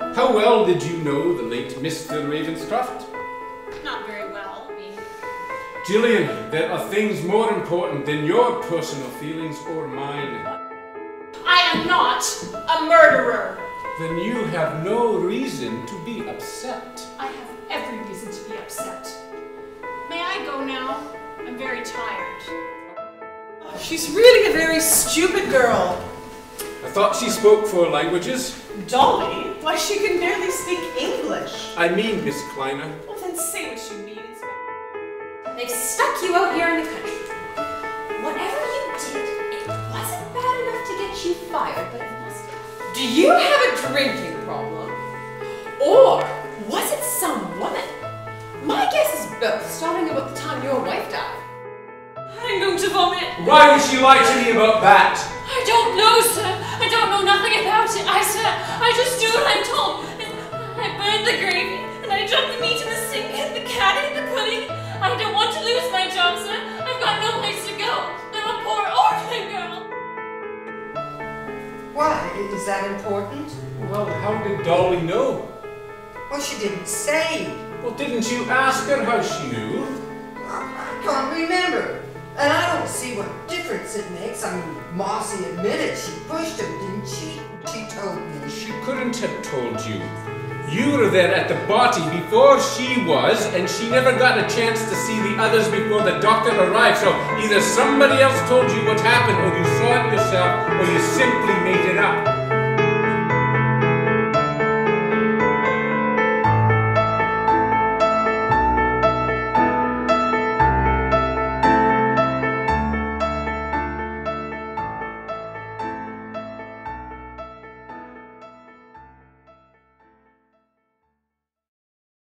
How well did you know the late Mr. Ravenscroft? Not very well. I mean, Gillian, there are things more important than your personal feelings or mine. I am not a murderer. Then you have no reason to be upset. I have every reason to be upset. May I go now? I'm very tired. She's really a very stupid girl. I thought she spoke four languages. Dolly? Why, she can barely speak English. I mean, Miss Kleiner. Well, then say what you mean. They've stuck you out here in the country. Whatever you did, it wasn't bad enough to get you fired, but it must have. Do you have a drinking problem? Or was it some woman? My guess is both, starting about the time your wife died. I'm going to vomit. Why would she lie to me about that? I don't know, sir. I I just do what I'm told. I burned the gravy and I dropped the meat in the sink and the cat ate the pudding. I don't want to lose my job, sir. I've got no place to go. I'm a poor orphan girl. Why? Is that important? Well, how did Dolly know? Well, she didn't say. Well, didn't you ask her how she knew? What difference it makes. I mean, Marcy admitted she pushed him, didn't she? She told me. She couldn't have told you. You were there at the body before she was, and she never got a chance to see the others before the doctor arrived. So either somebody else told you what happened, or you saw it yourself, or you simply made it up.